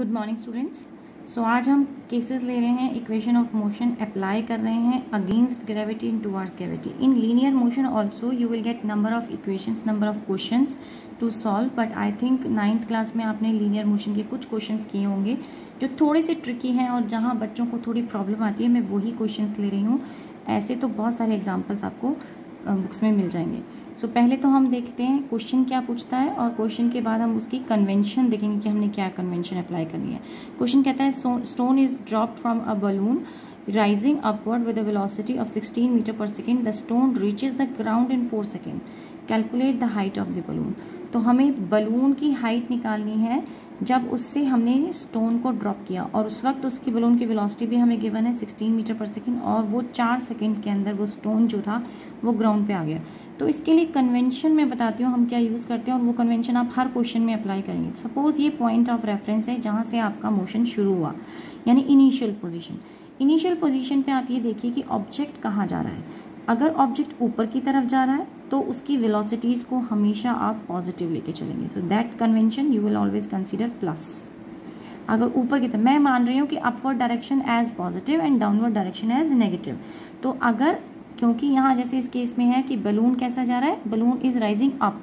Good morning students so आज हम cases ले रहे हैं इक्वेशन ऑफ़ मोशन अप्लाई कर रहे हैं against gravity in towards gravity in linear motion also you will get number of equations number of questions to solve but I think ninth class में आपने लीनियर मोशन के कुछ questions किए होंगे, जो थोड़े से ट्रिकी हैं और जहाँ बच्चों को थोड़ी प्रॉब्लम आती है, मैं वही क्वेश्चन ले रही हूँ। ऐसे तो बहुत सारे एग्जाम्पल्स आपको बुक्स में मिल जाएँगे। सो so, पहले तो हम देखते हैं क्वेश्चन क्या पूछता है और क्वेश्चन के बाद हम उसकी कन्वेंशन देखेंगे कि हमने क्या कन्वेंशन अप्लाई करनी है। क्वेश्चन कहता है stone is drop from a balloon rising upward with a velocity of 16 metre per second the stone reaches the ground in 4 second calculate the height of the balloon. तो हमें balloon की height निकालनी है। जब उससे हमने स्टोन को drop किया और उस वक्त उसकी बलून की वेलोसिटी भी हमें गिवन है 16 मीटर पर सेकेंड और वो चार सेकेंड के अंदर वो स्टोन जो था, वो ग्राउंड पे आ गया। तो इसके लिए कन्वेंशन में बताती हूँ हम क्या यूज़ करते हैं और वो कन्वेंशन आप हर क्वेश्चन में अप्लाई करेंगे। सपोज़ ये पॉइंट ऑफ़ रेफरेंस है जहाँ से आपका मोशन शुरू हुआ, यानी इनिशियल पोजिशन इनिशियल पोजिशन पर आप ये देखिए कि ऑब्जेक्ट कहाँ जा रहा है। अगर ऑब्जेक्ट ऊपर की तरफ़ जा रहा है तो उसकी वेलोसिटीज़ को हमेशा आप पॉजिटिव लेके चलेंगे। तो that convention you will always consider plus अगर ऊपर की तरफ़, मैं मान रही हूँ कि upward direction as positive and downward direction as negative तो अगर, क्योंकि यहाँ जैसे इस केस में है कि बलून कैसा जा रहा है बलून इज़ राइजिंग अप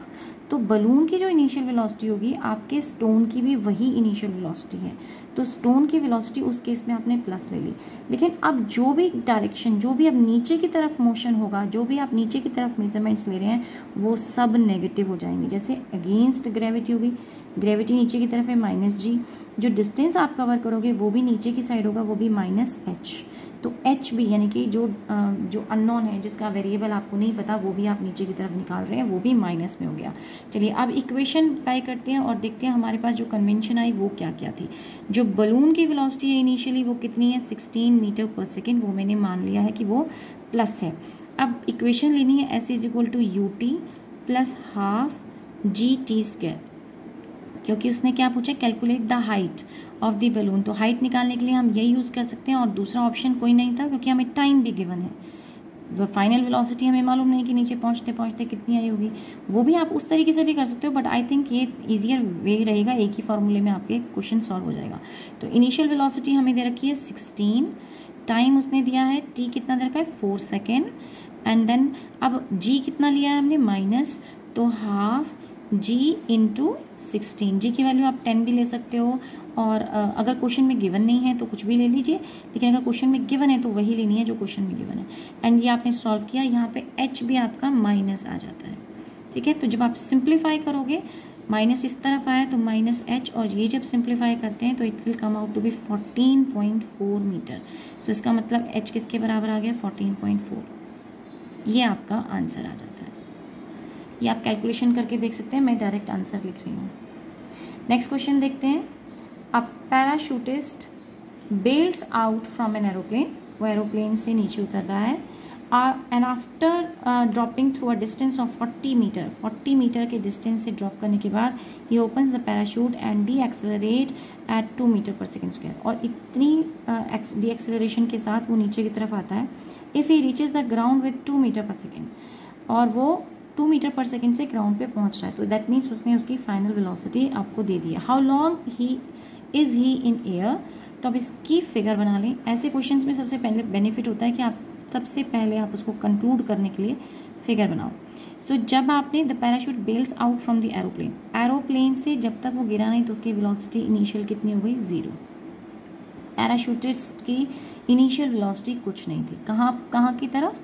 तो बलून की जो इनिशियल वेलोसिटी होगी, आपके स्टोन की भी वही इनिशियल वेलोसिटी है। तो स्टोन की वेलोसिटी उस केस में आपने प्लस ले ली। लेकिन अब जो भी डायरेक्शन जो भी अब नीचे की तरफ़ मोशन होगा, जो भी आप नीचे की तरफ़ मेजरमेंट्स ले रहे हैं, वो सब नेगेटिव हो जाएँगे। जैसे अगेंस्ट ग्रेविटी होगी ग्रेविटी नीचे की तरफ़ है माइनस जी। जो डिस्टेंस आप कवर करोगे, वो भी नीचे की साइड होगा, वो भी माइनस एच। तो एच भी, यानी कि जो जो अननोन है, जिसका वेरिएबल आपको नहीं पता, वो भी आप नीचे की तरफ़ निकाल रहे हैं, वो भी माइनस में हो गया। चलिए, अब इक्वेशन अप्लाई करते हैं और देखते हैं हमारे पास जो कन्वेंशन आई, वो क्या क्या थी। जो बलून की वेलोसिटी है इनिशियली, वो कितनी है? सिक्सटीन मीटर पर सेकेंड, वो मैंने मान लिया है कि वो प्लस है। अब इक्वेशन लेनी है, S is equal to U T plus half G T square. क्योंकि उसने क्या पूछा? Calculate the height of the balloon तो हाइट निकालने के लिए हम यही यूज़ कर सकते हैं और दूसरा ऑप्शन कोई नहीं था क्योंकि हमें टाइम भी गिवन है। फाइनल वेलोसिटी हमें मालूम नहीं कि नीचे पहुँचते पहुँचते कितनी आई होगी। वो भी आप उस तरीके से भी कर सकते हो बट आई थिंक ये इजियर वे रहेगा। एक ही फॉर्मूले में आपके क्वेश्चन सॉल्व हो जाएगा। तो इनिशियल वेलोसिटी हमें दे रखी है सिक्सटीन टाइम उसने दिया है टी कितना दे रखा है? फोर सेकेंड एंड देन अब जी कितना लिया है हमने? माइनस तो half G into sixteen G की वैल्यू आप टेन भी ले सकते हो और अगर क्वेश्चन में गिवन नहीं है तो कुछ भी ले लीजिए, लेकिन अगर क्वेश्चन में गिवन है तो वही लेनी है जो क्वेश्चन में गिवन है। एंड ये आपने सॉल्व किया, यहाँ पे एच भी आपका माइनस आ जाता है। ठीक है? तो जब आप सिंप्लीफाई करोगे माइनस इस तरफ़ आया तो माइनस एच और ये जब सिंप्लीफाई करते हैं तो it will come out to be fourteen point four metre so इसका मतलब एच किसके बराबर आ गया? फोर्टीन पॉइंट फोर ये आपका आंसर आ जाता है। ये आप कैलकुलेशन करके देख सकते हैं मैं डायरेक्ट आंसर लिख रही हूँ। नेक्स्ट क्वेश्चन देखते हैं। A parachutist bails out from an aeroplane वो एरोप्लेन से नीचे उतर रहा है। And after dropping through a distance of 40 metre 40 metre के डिस्टेंस से ड्रॉप करने के बाद ही opens the parachute and decelerate at two metre per second square और इतनी डी uh, एक्सेलरेशन के साथ वो नीचे की तरफ़ आता है। If he reaches the ground with two metre per second और वो टू मीटर पर सेकेंड से ग्राउंड पे पहुँच रहा है तो दैट मीन्स उसने उसकी फाइनल वेलोसिटी आपको दे दी है। How long he is he in air तो अब इसकी फिगर बना लें। ऐसे क्वेश्चंस में सबसे पहले बेनिफिट होता है कि आप सबसे पहले आप उसको कंक्लूड करने के लिए फिगर बनाओ। सो so, जब आपने the parachute bails out from the aeroplane aeroplane से जब तक वो गिरा नहीं तो उसकी वेलोसिटी इनिशियल कितनी हो गई? ज़ीरो पैराशूटिस्ट की इनिशियल वेलोसिटी कुछ नहीं थी। कहाँ कहाँ की तरफ़?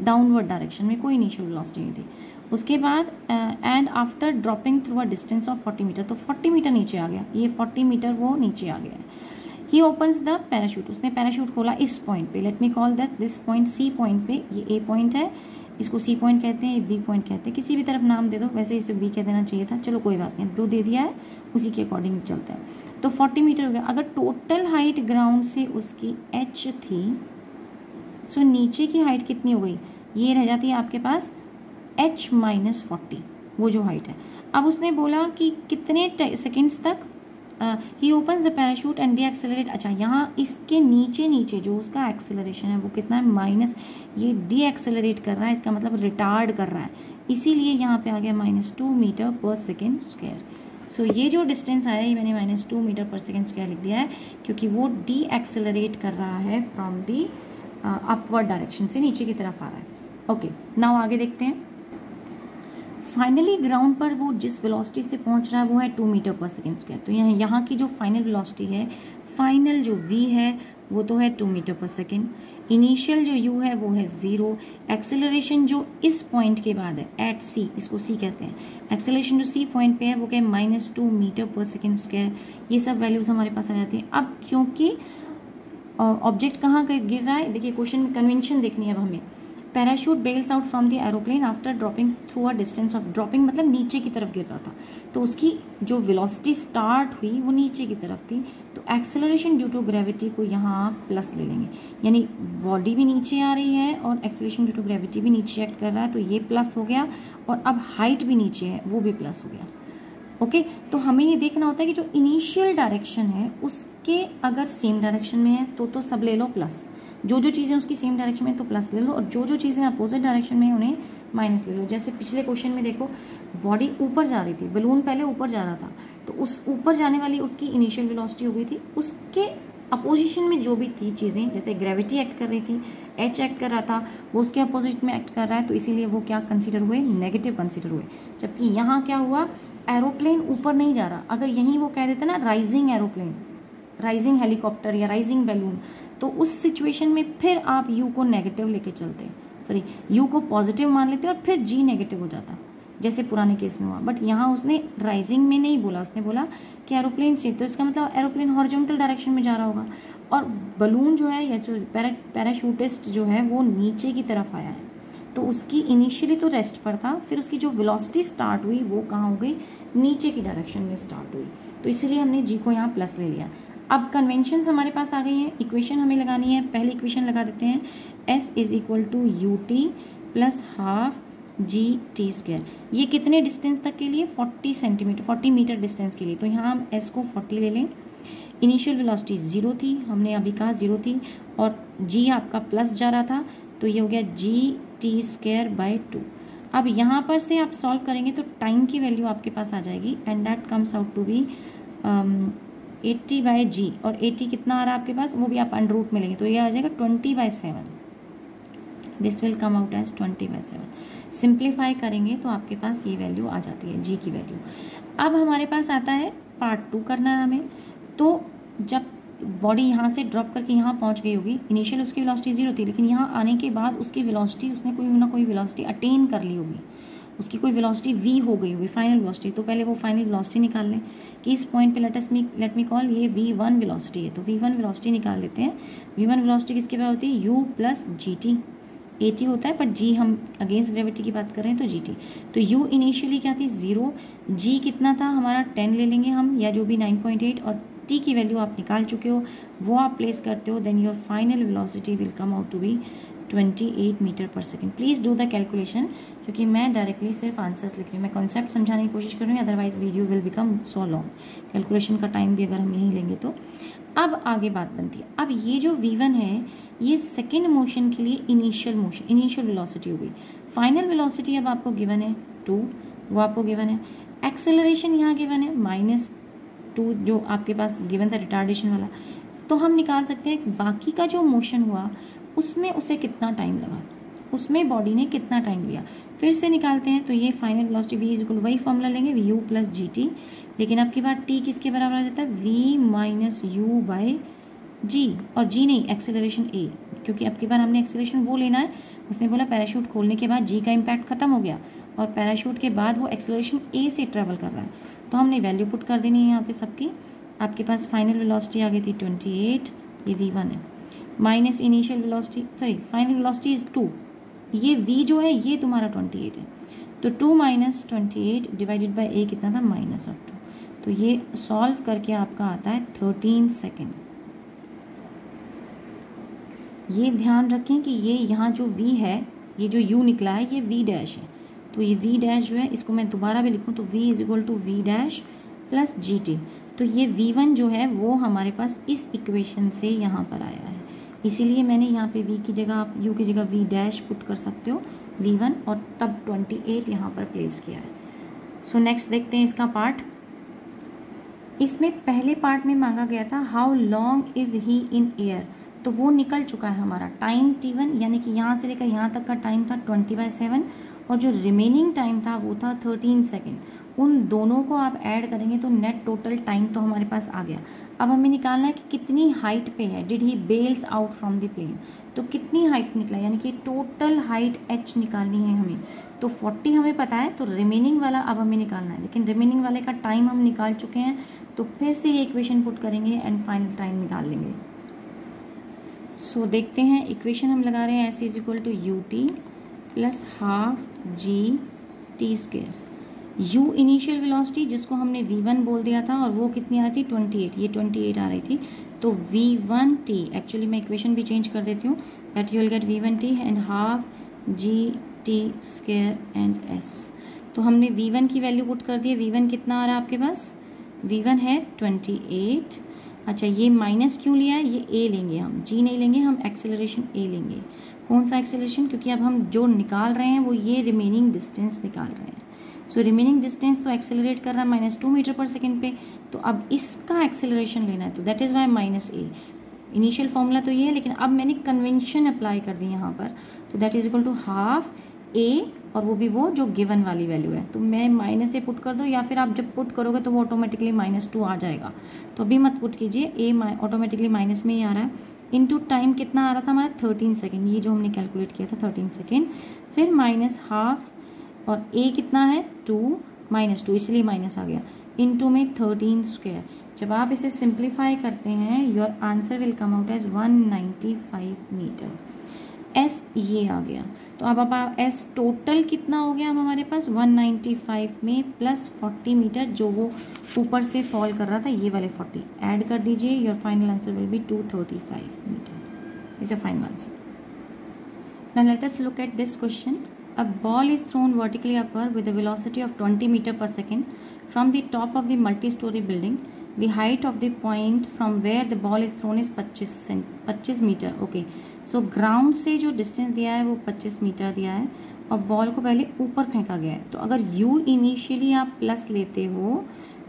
डाउनवर्ड डायरेक्शन में कोई इनिशियल वेलोसिटी नहीं थी। उसके बाद and after dropping through a distance of forty metre तो फोर्टी मीटर नीचे आ गया। ये फोर्टी मीटर वो नीचे आ गया। ही ओपन्स द पैराशूट उसने पैराशूट खोला इस पॉइंट पे। Let me call that this point C point पे। ये ए पॉइंट है। इसको सी पॉइंट कहते हैं बी पॉइंट कहते हैं। किसी भी तरफ़ नाम दे दो। वैसे इसे बी कह देना चाहिए था। चलो कोई बात नहीं। जो दे दिया है। उसी के अकॉर्डिंग चलता है। तो फोर्टी मीटर हो गया। अगर टोटल हाइट ग्राउंड से उसकी एच थी सो नीचे की हाइट कितनी हो गई? ये रह जाती है आपके पास एच माइनस फोर्टी वो जो हाइट है। अब उसने बोला कि कितने सेकेंड्स तक? He opens the parachute and decelerate अच्छा यहाँ इसके नीचे नीचे जो उसका एक्सेलरेशन है वो कितना है? माइनस ये डी एक्सेलरेट कर रहा है इसका मतलब रिटार्ड कर रहा है। इसीलिए यहाँ पे आ गया minus two metre per second square so ये जो डिस्टेंस आया ये मैंने minus two metre per second square लिख दिया है क्योंकि वो डी एक्सेलरेट कर रहा है फ्रॉम दी अपवर्ड डायरेक्शन से नीचे की तरफ़ आ रहा है। ओके okay, नाउ आगे देखते हैं। फाइनली ग्राउंड पर वो जिस वेलोसिटी से पहुँच रहा है, वो है two metre per second square तो यहाँ यहाँ की जो फाइनल वेलोसिटी है फाइनल जो वी है, वो तो है two metre per second initial जो यू है, वो है ज़ीरो एक्सेलरेशन जो इस पॉइंट के बाद है एट सी इसको सी कहते हैं. एक्सेलरेशन जो सी पॉइंट पे है, वो क्या minus two metre per second square ये सब वैल्यूज़ हमारे पास आ जाती हैं. अब क्योंकि ऑब्जेक्ट कहाँ गिर रहा है? देखिए क्वेश्चन में कन्वेंशन देखनी है अब हमें. Parachute bails out from the aeroplane after dropping through a distance of dropping मतलब नीचे की तरफ़ गिर रहा था। तो उसकी जो वेलोसिटी स्टार्ट हुई, वो नीचे की तरफ़ थी। तो एक्सेलरेशन ड्यू टू ग्रेविटी को यहाँ आप प्लस ले लेंगे। यानी बॉडी भी नीचे आ रही है और एक्सेलरेशन ड्यू टू ग्रेविटी भी नीचे एक्ट कर रहा है तो ये प्लस हो गया। और अब हाइट भी नीचे है, वो भी प्लस हो गया। ओके तो हमें ये देखना होता है कि जो इनिशियल डायरेक्शन है, उसके अगर सेम डायरेक्शन में है तो तो सब ले लो प्लस जो जो चीज़ें उसकी सेम डायरेक्शन में तो प्लस ले लो और जो जो चीज़ें अपोजिट डायरेक्शन में उन्हें माइनस ले लो. जैसे पिछले क्वेश्चन में देखो बॉडी ऊपर जा रही थी बलून पहले ऊपर जा रहा था तो उस ऊपर जाने वाली उसकी इनिशियल वेलोसिटी हो गई थी. उसके अपोजिशन में जो भी थी चीज़ें, जैसे ग्रेविटी एक्ट कर रही थी एच एक्ट कर रहा था, वो उसके अपोजिट में एक्ट कर रहा है तो इसीलिए वो क्या कंसिडर हुए? नेगेटिव कंसिडर हुए. जबकि यहाँ क्या हुआ? एरोप्लेन ऊपर नहीं जा रहा। अगर यहीं वो कह देते ना राइजिंग एरोप्लेन राइजिंग हेलीकॉप्टर या राइजिंग बैलून तो उस सिचुएशन में फिर आप यू को नेगेटिव लेके चलते। सॉरी यू को पॉजिटिव मान लेते और फिर जी नेगेटिव हो जाता, जैसे पुराने केस में हुआ। बट यहाँ उसने राइजिंग में नहीं बोला, उसने बोला कि एरोप्लेन से तो इसका मतलब एरोप्लेन हॉरिजॉन्टल डायरेक्शन में जा रहा होगा। और बलून जो है, या जो पैरा पैराशूटिस्ट जो है, वो नीचे की तरफ़ आया है। तो उसकी इनिशियली तो रेस्ट पर था, फिर उसकी जो वेलोसिटी स्टार्ट हुई, वो कहाँ हो गई? नीचे की डायरेक्शन में स्टार्ट हुई। तो इसीलिए हमने जी को यहाँ प्लस ले लिया। अब कन्वेंशन हमारे पास आ गई हैं। इक्वेशन हमें लगानी है। पहले इक्वेशन लगा देते हैं। S is equal to U T plus half G T square ये कितने डिस्टेंस तक के लिए? Forty centimetre forty metre distance के लिए। तो यहाँ हम एस को फोर्टी ले लें। इनिशियल वेलोसिटी ज़ीरो थी। हमने अभी कहा ज़ीरो थी। और जी आपका प्लस जा रहा था। तो ये हो गया G T square by two अब यहाँ पर से आप सॉल्व करेंगे तो टाइम की वैल्यू आपके पास आ जाएगी and that comes out to be eighty by G और एट्टी कितना आ रहा है आपके पास? वो भी आप अंडर रूट में लेंगे तो ये आ जाएगा twenty by seven this will come out as twenty by seven simplify करेंगे तो आपके पास ये वैल्यू आ जाती है जी की वैल्यू अब हमारे पास आता है पार्ट टू करना है हमें. तो जब बॉडी यहाँ से ड्रॉप करके यहाँ पहुँच गई होगी। इनिशियल उसकी वेलोसिटी ज़ीरो थी, लेकिन यहाँ आने के बाद उसकी वेलोसिटी उसने कोई ना कोई वेलोसिटी अटेन कर ली होगी। उसकी कोई वेलोसिटी वी हो गई होगी फाइनल वेलोसिटी तो पहले वो फाइनल वेलोसिटी निकाल लें। कि इस पॉइंट पे let's me let me call ये वी वन वेलोसिटी है। तो वी वन वेलोसिटी निकाल लेते हैं। वी वन वेलोसिटी किसके बाद होती है? U plus G T A T होता है बट जी हम अगेंस्ट ग्रेविटी की बात कर रहे हैं तो जी टी तो यू इनिशियली क्या थी? ज़ीरो जी कितना था? हमारा टेन ले लेंगे हम, या जो भी नाइन पॉइंट एट और टी की वैल्यू आप निकाल चुके हो, वो आप प्लेस करते हो then your final velocity will come out to be twenty eight metre per second please do the calculation क्योंकि मैं डायरेक्टली सिर्फ़ आंसर्स लिख रही हूँ। मैं कॉन्सेप्ट समझाने की कोशिश कर रही हूँ otherwise video will become so long calculation का टाइम भी अगर हम यहीं लेंगे तो। अब आगे बात बनती है। अब ये जो वी वन है, ये सेकेंड मोशन के लिए इनिशियल मोशन इनिशियल वेलोसिटी हो गई। फाइनल वेलोसिटी अब आपको गिवन है टू वो आपको गिवन है। एक्सेलरेशन यहाँ गिवन है माइनस टू जो आपके पास गिवन था रिटार्डेशन वाला तो हम निकाल सकते हैं बाकी का जो मोशन हुआ, उसमें उसे कितना टाइम लगा? उसमें बॉडी ने कितना टाइम लिया? फिर से निकालते हैं तो ये फाइनल वेलोसिटी वी इज़ वही फॉर्मूला लेंगे V U plus G T लेकिन अब की बार टी किसके बराबर आ जाता है? V minus U by G और जी नहीं एक्सेलरेशन ए क्योंकि अब की बार हमने एक्सेलरेशन वो लेना है, उसने बोला पैराशूट खोलने के बाद जी का इम्पैक्ट खत्म हो गया। और पैराशूट के बाद वो एक्सेलरेशन ए से ट्रेवल कर रहा है। तो हमने वैल्यू पुट कर देनी है यहाँ पे सबकी। आपके पास फाइनल वेलोसिटी आ गई थी ट्वेंटी एट ये वी वन है। Minus initial velocity sorry final velocity is two ये v जो है, ये तुम्हारा ट्वेंटी एट है। तो two minus twenty eight divided by A कितना था? माइनस ऑफ़ टू तो ये सॉल्व करके आपका आता है थर्टीन सेकेंड ये ध्यान रखें कि ये यहाँ जो v है, ये जो u निकला है, ये v डैश है। तो ये v डैश जो है इसको मैं दोबारा भी लिखूँ तो v is equal to V dash plus G T तो ये v1 जो है वो हमारे पास इस इक्वेशन से यहाँ पर आया है। इसीलिए मैंने यहाँ पे v की जगह आप u की जगह v डैश पुट कर सकते हो v1 और तब 28 यहाँ पर प्लेस किया है। सो so, नेक्स्ट देखते हैं इसका पार्ट इसमें पहले पार्ट में मांगा गया था how long is he in air तो वो निकल चुका है हमारा। टाइम टी वन यानी कि यहाँ से लेकर यहाँ तक का टाइम था ट्वेंटी बाई सेवन और जो रिमेनिंग टाइम था वो था थर्टीन सेकेंड उन दोनों को आप ऐड करेंगे तो नेट टोटल टाइम तो हमारे पास आ गया. अब हमें निकालना है कि कितनी हाइट पे है. Did he bails out from the plane तो कितनी हाइट निकला यानी कि टोटल हाइट एच निकालनी है हमें. तो 40 हमें पता है तो रिमेनिंग वाला अब हमें निकालना है. लेकिन रिमेनिंग वाले का टाइम हम निकाल चुके हैं तो फिर से ये इक्वेशन पुट करेंगे एंड फाइनल टाइम निकाल लेंगे. सो so, देखते हैं इक्वेशन हम लगा रहे हैं S is equal to U T plus half G T square u initial velocity जिसको हमने v1 बोल दिया था, और वो कितनी आ रही थी? 28 ये 28 आ रही थी। तो v1t एक्चुअली मैं इक्वेशन भी चेंज कर देती हूँ that you will get v1t and half G T square and S तो हमने v1 की वैल्यू पुट कर दी v1 कितना आ रहा है आपके पास? V1 है 28 अच्छा ये माइनस क्यों लिया है? ये a लेंगे हम। G नहीं लेंगे, हम एक्सेलरेशन a लेंगे। कौन सा एक्सेलेशन, क्योंकि अब हम जो निकाल रहे हैं, वो ये रिमेनिंग डिस्टेंस निकाल रहे हैं। सो रिमेनिंग डिस्टेंस तो एक्सेलरेट कर रहा है minus two metre per second पे तो अब इसका एक्सेलरेशन लेना है। तो that is Y minus A initial formula तो ये है, लेकिन अब मैंने कन्वेंशन अप्लाई कर दी यहाँ पर। तो that is equal to half A और वो भी वो जो गिवन वाली वैल्यू है। तो मैं माइनस ए पुट कर दो, या फिर आप जब पुट करोगे तो वो ऑटोमेटिकली माइनस टू आ जाएगा। तो अभी मत पुट कीजिए। ए ऑटोमेटिकली माइनस में ही आ रहा है। इनटू टाइम कितना आ रहा था हमारा? थर्टीन सेकेंड ये जो हमने कैलकुलेट किया था थर्टीन सेकेंड फिर माइनस हाफ़ और ए कितना है? टू माइनस टू इसलिए माइनस आ गया. इन टू में थर्टीन स्क्वेयर जब आप इसे सिंप्लीफाई करते हैं your answer will come out as one ninety five metres ये आ गया. तो अब आप एस टोटल कितना हो गया अब हमारे पास? 195 में प्लस 40 मीटर जो वो ऊपर से फॉल कर रहा था, ये वाले 40 ऐड कर दीजिए your final answer will be 235 metre is a final answer now let look at this question a ball is thrown vertically upper with velocity of 20 metre per second from the top of the multi storey building the height of the point from where the ball is thrown is पच्चीस पच्चीस metre okay okay. So so, ground से जो distance दिया है वो 25 metre दिया है और बॉल को पहले ऊपर फेंका गया है। तो अगर u इनिशियली आप प्लस लेते हो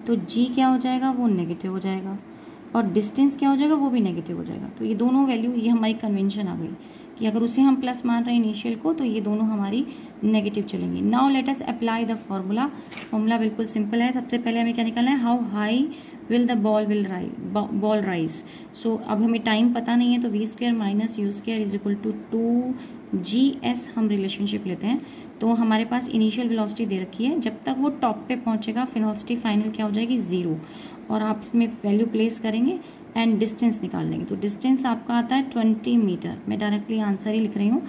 तो g क्या हो जाएगा? वो नेगेटिव हो जाएगा। और डिस्टेंस क्या हो जाएगा? वो भी नेगेटिव हो जाएगा। तो ये दोनों वैल्यू ये हमारी कन्वेंशन आ गई कि अगर उसे हम प्लस मान रहे हैं इनिशियल को तो ये दोनों हमारी नेगेटिव चलेंगी। Now let us apply the formula formula बिल्कुल सिंपल है। सबसे पहले हमें क्या निकालना है? How high will the ball will ball rise so अब हमें टाइम पता नहीं है तो V square minus U square is equal to two G S हम रिलेशनशिप लेते हैं। तो हमारे पास इनिशियल वेलोसिटी दे रखी है। जब तक वो टॉप पे पहुंचेगा वेलोसिटी फाइनल क्या हो जाएगी? ज़ीरो और आप इसमें वैल्यू प्लेस करेंगे एंड डिस्टेंस निकाल लेंगे। तो डिस्टेंस आपका आता है ट्वेंटी मीटर मैं डायरेक्टली आंसर ही लिख रही हूँ।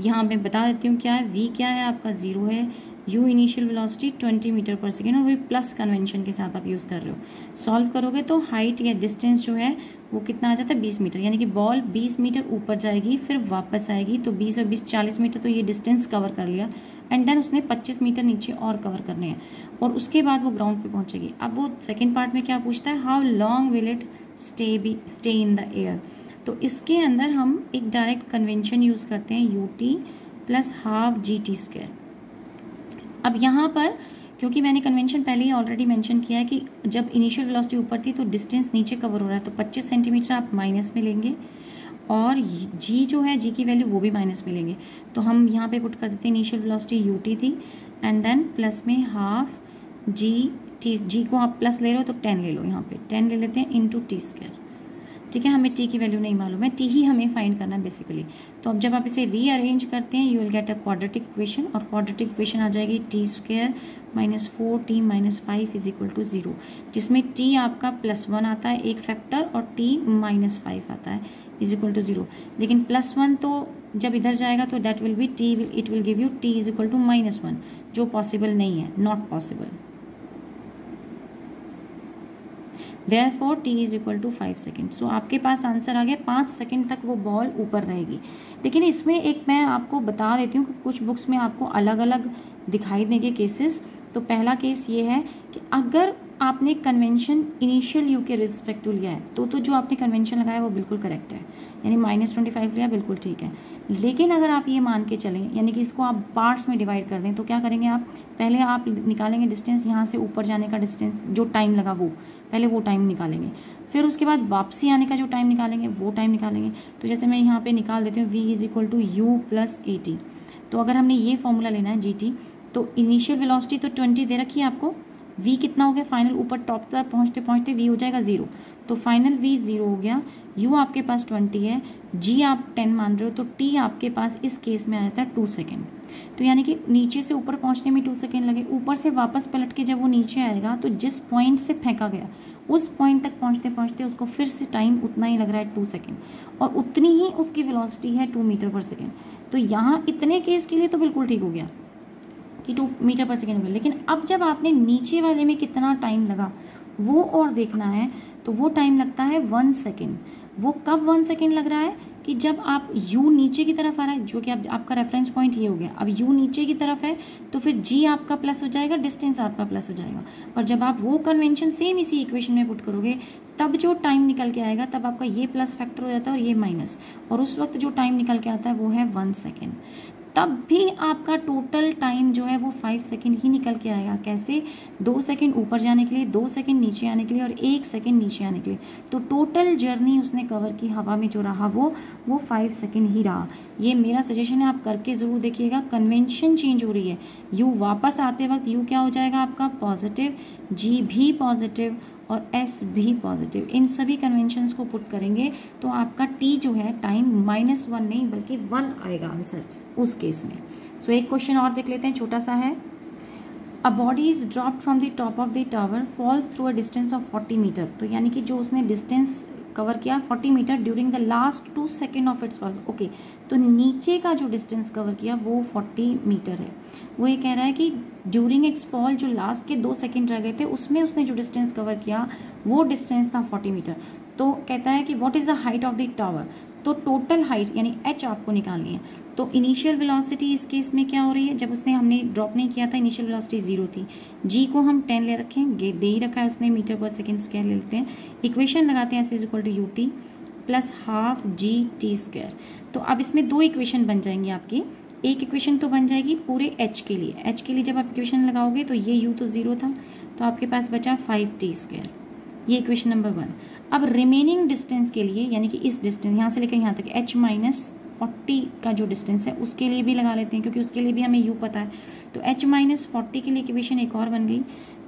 यहाँ मैं बता देती हूँ क्या है। वी क्या है? आपका ज़ीरो है। U initial velocity twenty metre per second और वही प्लस कन्वेंशन के साथ आप यूज़ कर रहे हो। सॉल्व करोगे तो हाइट या डिस्टेंस जो है, वो कितना आ जाता है बीस मीटर। यानी कि बॉल बीस मीटर ऊपर जाएगी, फिर वापस आएगी तो बीस और बीस चालीस मीटर तो ये डिस्टेंस कवर कर लिया। एंड देन उसने पच्चीस मीटर नीचे और कवर करने हैं। और उसके बाद वो ग्राउंड पे पहुंचेगी। अब वो सेकेंड पार्ट में क्या पूछता है, how long will it stay be, stay in the air? तो इसके अंदर हम एक डायरेक्ट कन्वेंशन यूज़ करते हैं, U T plus half G T square. अब यहाँ पर, क्योंकि मैंने कन्वेंशन पहले ही ऑलरेडी मेंशन किया है कि जब इनिशियल वेलोसिटी ऊपर थी तो डिस्टेंस नीचे कवर हो रहा है तो 25 सेंटीमीटर आप माइनस में लेंगे और जी जो है जी की वैल्यू वो भी माइनस में लेंगे। तो हम यहाँ पे पुट कर देते हैं इनिशियल वेलोसिटी यू टी थी एंड देन प्लस में हाफ़ जी टी जी को आप प्लस ले रहे हो तो टेन ले लो यहाँ पे। टेन ले लेते हैं इंटू टी स्क्वायर ठीक है, हमें टी की वैल्यू नहीं मालूम है टी ही हमें फाइंड करना है बेसिकली तो अब जब आप इसे रीअरेंज करते हैं you will get a quadratic equation और क्वाड्रेटिक इक्वेशन आ जाएगी T square minus four T minus five is equal to zero जिसमें टी आपका प्लस वन आता है, एक फैक्टर और टी माइनस फाइव आता है इज़ इक्वल टू ज़ीरो लेकिन प्लस वन तो जब इधर जाएगा तो that will be T will it will give you T is equal to minus one जो पॉसिबल नहीं है not possible therefore T is equal to five second so आपके पास आंसर आ गया। पाँच सेकेंड तक वो बॉल ऊपर रहेगी। लेकिन इसमें एक मैं आपको बता देती हूँ कि कुछ बुक्स में आपको अलग अलग दिखाई देंगे केसेस तो पहला केस ये है कि अगर आपने कन्वेंशन इनिशियल यू के रिस्पेक्टिव लिया है तो तो जो आपने कन्वेंशन लगाया वो बिल्कुल करेक्ट है। यानी माइनस ट्वेंटी फाइव लिया, बिल्कुल ठीक है। लेकिन अगर आप ये मान के चलें, यानी कि इसको आप पार्ट्स में डिवाइड कर दें तो क्या करेंगे आप? पहले आप निकालेंगे डिस्टेंस यहाँ से ऊपर जाने का डिस्टेंस जो टाइम लगा वो। पहले वो टाइम निकालेंगे। फिर उसके बाद वापसी आने का जो टाइम निकालेंगे, वो टाइम निकालेंगे। तो जैसे मैं यहाँ पे निकाल देती हूँ V is equal to U plus A T तो अगर हमने ये फॉर्मूला लेना है जी टी तो इनिशियल वेलोसिटी तो ट्वेंटी दे रखी है आपको। वी कितना हो गया? फाइनल ऊपर टॉप तक पहुँचते पहुँचते वी हो जाएगा ज़ीरो तो फाइनल वी ज़ीरो हो गया। यू आपके पास ट्वेंटी है। जी आप टेन मान रहे हो तो टी आपके पास इस केस में आ जाता है टू सेकेंड तो यानी कि नीचे से ऊपर पहुँचने में टू सेकेंड लगे, ऊपर से वापस पलट के जब वो नीचे आएगा तो जिस पॉइंट से फेंका गया, उस पॉइंट तक पहुँचते पहुँचते उसको फिर से टाइम उतना ही लग रहा है टू सेकेंड और उतनी ही उसकी वेलोसिटी है टू मीटर पर सेकेंड तो यहाँ इतने केस के लिए तो बिल्कुल ठीक हो गया कि टू मीटर पर सेकेंड हो गया. लेकिन अब जब आपने नीचे वाले में कितना टाइम लगा, वो और देखना है तो वो टाइम लगता है वन सेकेंड वो कब वन सेकेंड लग रहा है? कि जब आप यू नीचे की तरफ़ आ रहा है जो कि आप, आपका रेफरेंस पॉइंट ये हो गया अब यू नीचे की तरफ़ है तो फिर जी आपका प्लस हो जाएगा डिस्टेंस आपका प्लस हो जाएगा। और जब आप वो कन्वेंशन सेम इसी इक्वेशन में पुट करोगे तब जो टाइम निकल के आएगा तब आपका ये प्लस फैक्टर हो जाता है और ये माइनस और उस वक्त जो टाइम निकल के आता है वो है वन सेकेंड तब भी आपका टोटल टाइम जो है वो फाइव सेकेंड ही निकल के आएगा। कैसे? दो सेकेंड ऊपर जाने के लिए, दो सेकेंड नीचे आने के लिए और एक सेकेंड नीचे आने के लिए। तो टोटल जर्नी उसने कवर की हवा में जो रहा वो वो फाइव सेकेंड ही रहा। ये मेरा सजेशन है, आप करके ज़रूर देखिएगा। कन्वेंशन चेंज हो रही है। यू वापस आते वक्त यू क्या हो जाएगा आपका? पॉजिटिव जी भी पॉजिटिव और एस भी पॉजिटिव इन सभी कन्वेंशंस को पुट करेंगे तो आपका टी जो है टाइम माइनस वन नहीं बल्कि वन आएगा आंसर उस केस में. सो so, एक क्वेश्चन और देख लेते हैं छोटा सा है. A body is drop from the top of the tower falls through a distance of forty metre तो यानी कि जो उसने डिस्टेंस कवर किया forty metre during the last two second of its fall okay तो नीचे का जो डिस्टेंस कवर किया, वो फोर्टी मीटर है। वो ये कह रहा है कि ड्यूरिंग इट्स फॉल जो लास्ट के दो सेकेंड रह गए थे, उसमें उसने जो डिस्टेंस कवर किया, वो डिस्टेंस था फोर्टी मीटर तो कहता है कि what is the height of the tower तो टोटल हाइट यानी एच आपको निकालनी है। तो इनिशियल वेलोसिटी इस केस में क्या हो रही है? जब उसने हमने ड्रॉप नहीं किया था इनिशियल वेलोसिटी ज़ीरो थी। जी को हम टेन ले रखें दे ही रखा है उसने मीटर पर सेकेंड स्क्वायर ले लेते हैं। इक्वेशन लगाते हैं S is equal to U T plus half G T square तो अब इसमें दो इक्वेशन बन जाएँगी आपकी। एक इक्वेशन तो बन जाएगी पूरे एच के लिए। एच के लिए जब आप इक्वेशन लगाओगे तो ये यू तो ज़ीरो था। तो आपके पास बचा फाइव टी स्क्वायर ये इक्वेशन नंबर वन अब रिमेनिंग डिस्टेंस के लिए, यानी कि इस डिस्टेंस यहाँ से लेकर यहाँ तक एच माइनस फोर्टी का जो डिस्टेंस है, उसके लिए भी लगा लेते हैं, क्योंकि उसके लिए भी हमें यू पता है। तो एच माइनस फोर्टी के लिए इक्वेशन एक और बन गई।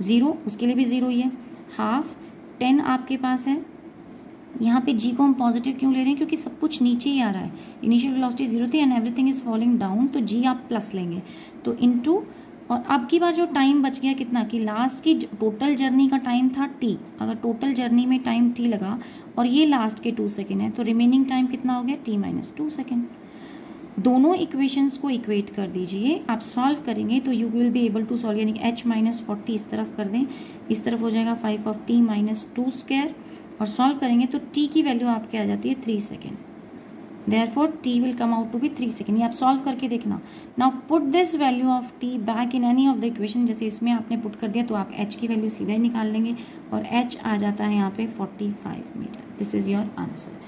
ज़ीरो उसके लिए भी ज़ीरो ही है। हाफ़ टेन आपके पास है। यहाँ पे जी को हम पॉजिटिव क्यों ले रहे हैं? क्योंकि सब कुछ नीचे ही आ रहा है। इनिशियल वेलोसिटी ज़ीरो थी and everything is falling down तो जी आप प्लस लेंगे। तो इनटू और अब की बार जो टाइम बच गया कितना? कि लास्ट की टोटल जर्नी का टाइम था टी अगर टोटल जर्नी में टाइम टी लगा और ये लास्ट के टू सेकेंड है। तो रिमेनिंग टाइम कितना हो गया? टी माइनस टू सेकेंड दोनों इक्वेशंस को इक्वेट कर दीजिए। आप सॉल्व करेंगे तो you will be able to solve यानी एच माइनस फोर्टी इस तरफ़ कर दें। इस तरफ़ हो जाएगा five of T minus two square और सॉल्व करेंगे तो टी की वैल्यू आपके आ जाती है three second therefore T will come out to be three second ये आप सॉल्व करके देखना। Now put this value of T back in any of the equation जैसे इसमें आपने पुट कर दिया तो आप एच की वैल्यू सीधा ही निकाल लेंगे और एच आ जाता है यहाँ पे forty five meter this is your answer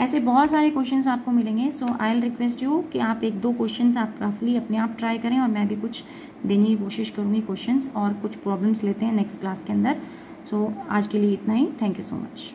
ऐसे बहुत सारे क्वेश्चंस आपको मिलेंगे so I'll request you कि आप एक दो क्वेश्चंस आप रफली अपने आप ट्राई करें और मैं भी कुछ देने की कोशिश करूँगी क्वेश्चंस और कुछ प्रॉब्लम्स लेते हैं नेक्स्ट क्लास के अंदर. सो so, आज के लिए इतना ही. Thank you so much